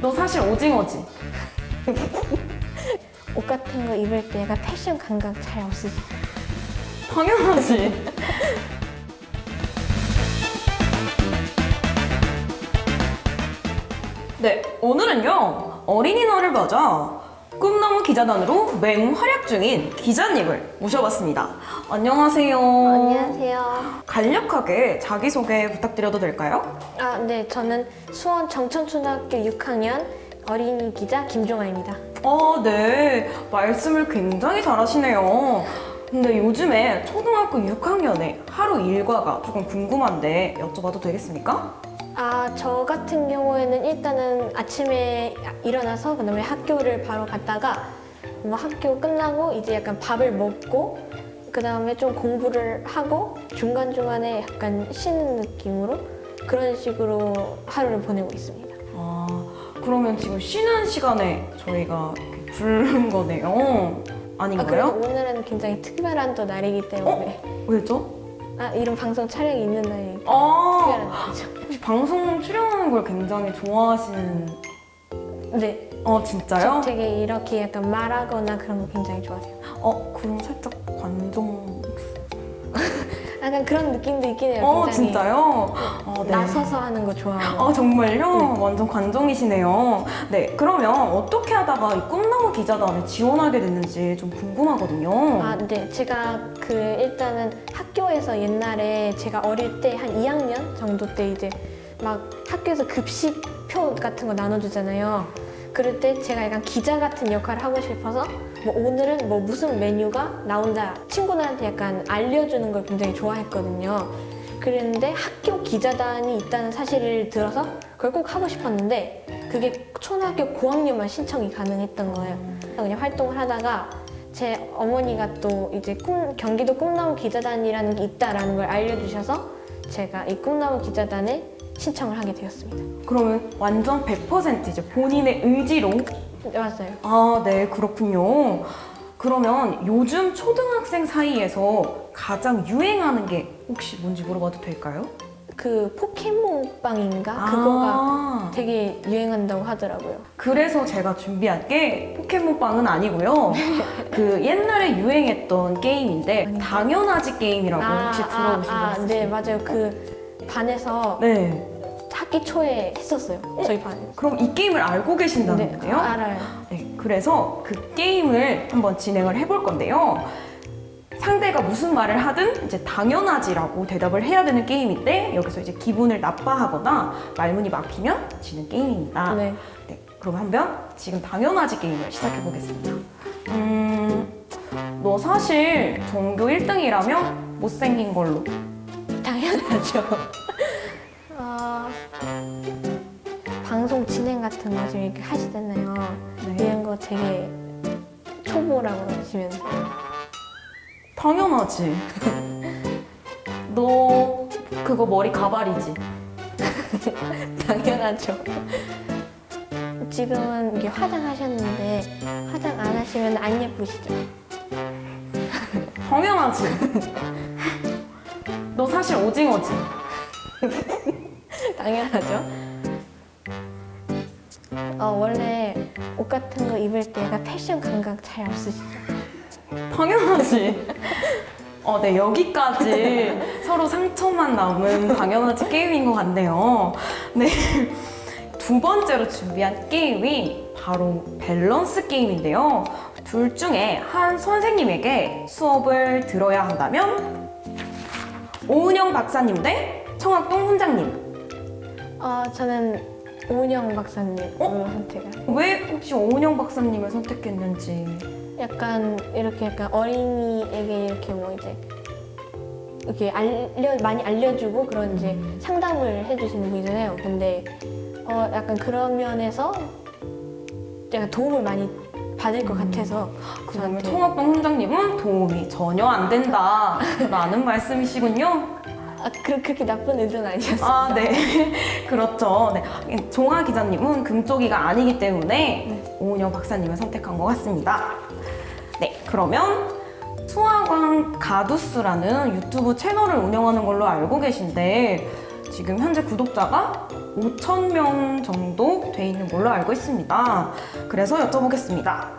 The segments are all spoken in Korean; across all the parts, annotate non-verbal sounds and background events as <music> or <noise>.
너 사실 오징어지? <laughs> 옷 같은 거 입을 때 약간 패션 감각 잘 없으시죠? 당연하지. <laughs> 네, 오늘은요, 어린이날을 맞아 꿈나무 기자단으로 맹활약 중인 기자님을 모셔봤습니다. 안녕하세요. 안녕하세요. 간략하게 자기소개 부탁드려도 될까요? 아, 네. 저는 수원 정천초등학교 6학년 어린이 기자 김종아입니다. 아, 네. 말씀을 굉장히 잘하시네요. 근데 요즘에 초등학교 6학년에 하루 일과가 조금 궁금한데 여쭤봐도 되겠습니까? 아, 저 같은 경우에는 일단은 아침에 일어나서 그다음에 학교를 바로 갔다가 뭐 학교 끝나고 이제 약간 밥을 먹고 그다음에 좀 공부를 하고 중간중간에 약간 쉬는 느낌으로 그런 식으로 하루를 보내고 있습니다. 아, 그러면 지금 쉬는 시간에 저희가 이렇게 부른 거네요. 아, 아닌가요? 오늘은 굉장히 특별한 또 날이기 때문에 왜죠? 아, 이런 방송 촬영이 있는 날이 아, 날이죠. 혹시 방송 출연하는 걸 굉장히 좋아하시는, 네, 어, 저 진짜요? 되게 이렇게 약간 말하거나 그런 거 굉장히 좋아해요. 어, 그럼 살짝 관종. <laughs> 약간 그런 느낌도 있긴 해요. 어, 굉장히 진짜요? 어, 네. 나서서 하는 거 좋아하고. 아 정말요? 완전 관종이시네요. 네, 그러면 어떻게 하다가 이 꿈나무 기자단에 지원하게 됐는지 좀 궁금하거든요. 아, 네. 제가 그 일단은 학교에서 옛날에 제가 어릴 때 한 2학년 정도 때 이제 막 학교에서 급식표 같은 거 나눠주잖아요. 그럴 때 제가 약간 기자 같은 역할을 하고 싶어서 뭐 오늘은 뭐 무슨 메뉴가 나온다 친구들한테 약간 알려주는 걸 굉장히 좋아했거든요. 그랬는데 학교 기자단이 있다는 사실을 들어서 그걸 꼭 하고 싶었는데 그게 초등학교 고학년만 신청이 가능했던 거예요. 그냥 활동을 하다가 제 어머니가 또 이제 꿈, 경기도 꿈나무 기자단이라는 게 있다라는 걸 알려주셔서 제가 이 꿈나무 기자단에 신청을 하게 되었습니다. 그러면 완전 100% 이제 본인의 의지로 네, 맞아요. 아, 네, 그렇군요. 그러면 요즘 초등학생 사이에서 가장 유행하는 게 혹시 뭔지 물어봐도 될까요? 그 포켓몬빵인가? 아. 그거가 되게 유행한다고 하더라고요. 그래서 제가 준비한 게 포켓몬빵은 아니고요. <laughs> 그 옛날에 유행했던 게임인데? 당연하지 게임이라고 혹시 들어보신 적 아, 있으세요? 네, 맞아요. 그 반에서 네. 학기 초에 했었어요. 저희 반에서. 그럼 이 게임을 알고 계신다는 네, 거예요? 알아요. 네, 그래서 그 게임을 한번 진행을 해볼 건데요. 상대가 무슨 말을 하든 이제 당연하지라고 대답을 해야 되는 게임인데 여기서 이제 기분을 나빠하거나 말문이 막히면 지는 게임입니다. 네. 네, 그럼 한번 지금 당연하지 게임을 시작해 보겠습니다. 음, 너 사실 전교 1등이라면 못생긴 걸로. 당연하죠. 어, <laughs> 방송 진행 같은 거 지금 이렇게 하시잖아요. 네. 이런 거 되게 초보라고 하시면. 당연하지. 너 그거 머리 가발이지? <laughs> 당연하죠. 지금은 이게 화장하셨는데 화장 안 하시면 안 예쁘시죠? 당연하지. <laughs> 너 사실 오징어지? <laughs> 당연하죠. 어, 원래 옷 같은 거 입을 때 약간 패션 감각 잘 없으시죠? 당연하지. 어, 네, 여기까지 서로 상처만 남은 당연하지 게임인 것 같네요. 네. 두 번째로 준비한 게임이 바로 밸런스 게임인데요. 둘 중에 한 선생님에게 수업을 들어야 한다면 오은영 박사님 대 청학동 훈장님. 어, 저는 오은영 박사님으로 어? 선택을. 왜 혹시 오은영 박사님을 선택했는지. 약간 이렇게 약간 어린이에게 이렇게 뭐 이제 이렇게 알려 많이 알려주고 그런 이제 상담을 해주시는 분이잖아요. 근데 어 약간 그런 면에서 약간 도움을 많이 받을 것 같아서 그러면 저한테 청학동 훈장님은 도움이 전혀 안 된다. 라는 <laughs> 말씀이시군요. 아, 그, 그렇게 나쁜 의도는 아니었어요. 아, 네. <laughs> 그렇죠. 네. 종아 기자님은 금쪽이가 아니기 때문에 오은영 박사님을 선택한 것 같습니다. 네. 그러면 수아광 가두스라는 유튜브 채널을 운영하는 걸로 알고 계신데 지금 현재 구독자가 5천 명 정도 돼 있는 걸로 알고 있습니다. 그래서 여쭤보겠습니다.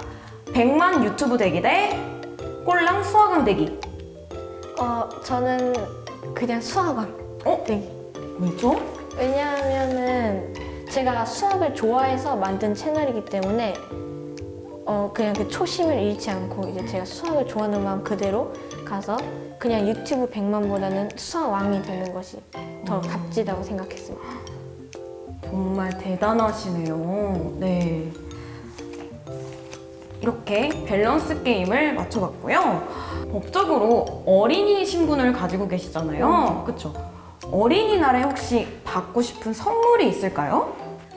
100만 유튜브 대기 대 꼴랑 수학왕 대기. 어, 저는 그냥 수학왕. 어? 네. 왜죠? 왜냐하면은 제가 수학을 좋아해서 만든 채널이기 때문에 어 그냥 그 초심을 잃지 않고 이제 제가 수학을 좋아하는 마음 그대로 가서 그냥 유튜브 100만보다는 수학 왕이 되는 것이 더 값지다고 생각했습니다. 정말 대단하시네요. 네. 이렇게 밸런스 게임을 맞춰봤고요. 법적으로 어린이 신분을 가지고 계시잖아요. 그쵸? 어린이날에 혹시 받고 싶은 선물이 있을까요?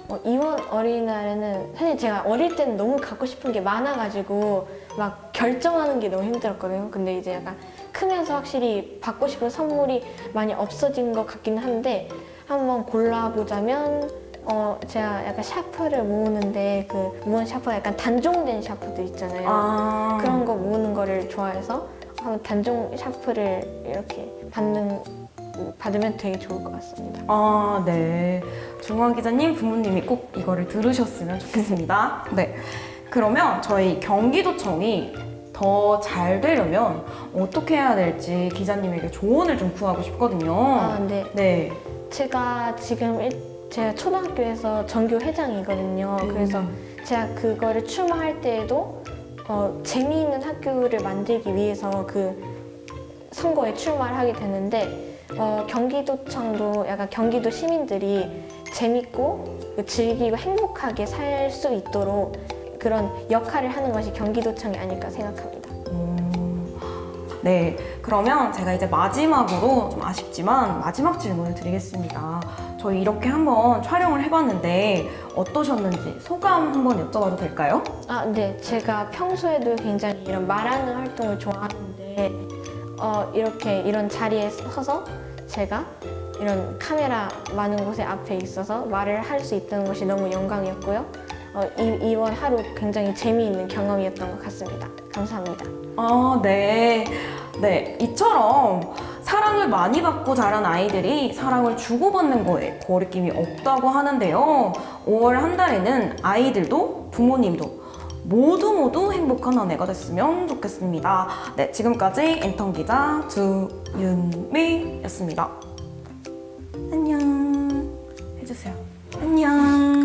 어, 이번 어린이날에는 사실 제가 어릴 때는 너무 갖고 싶은 게 많아가지고 막 결정하는 게 너무 힘들었거든요. 근데 이제 약간 크면서 확실히 받고 싶은 선물이 많이 없어진 것 같긴 한데 한번 골라보자면 어 제가 약간 샤프를 모으는데 그 모으는 샤프가 약간 단종된 샤프들 있잖아요. 아, 그런 거 모으는 거를 좋아해서 한번 단종 샤프를 이렇게 받는 받으면 되게 좋을 것 같습니다. 아, 네. 중화 기자님 부모님이 꼭 이거를 들으셨으면 좋겠습니다. <laughs> 네. 그러면 저희 경기도청이 더 잘 되려면 어떻게 해야 될지 기자님에게 조언을 좀 구하고 싶거든요. 아, 네. 네. 제가 지금 일, 제가 초등학교에서 전교 회장이거든요. 그래서 제가 그거를 출마할 때에도 어, 재미있는 학교를 만들기 위해서 그 선거에 출마를 하게 되는데 어, 경기도청도 약간 경기도 시민들이 재밌고 그 즐기고 행복하게 살 수 있도록 그런 역할을 하는 것이 경기도청이 아닐까 생각합니다. 음, 네, 그러면 제가 이제 마지막으로 좀 아쉽지만 마지막 질문을 드리겠습니다. 저희 이렇게 한번 촬영을 해봤는데 어떠셨는지 소감 한번 여쭤봐도 될까요? 아, 네. 제가 평소에도 굉장히 이런 말하는 활동을 좋아하는데, 어, 이렇게 이런 자리에 서서 제가 이런 카메라 많은 곳에 앞에 있어서 말을 할 수 있다는 것이 너무 영광이었고요. 어, 이, 이번 하루 굉장히 재미있는 경험이었던 것 같습니다. 감사합니다. 아, 네. 네, 이처럼 사랑을 많이 받고 자란 아이들이 사랑을 주고받는 거에 거리낌이 없다고 하는데요. 5월 한 달에는 아이들도 부모님도 모두 모두 행복한 한 해가 됐으면 좋겠습니다. 네, 지금까지 인턴 기자 주윤미였습니다. 안녕. 해주세요. 안녕.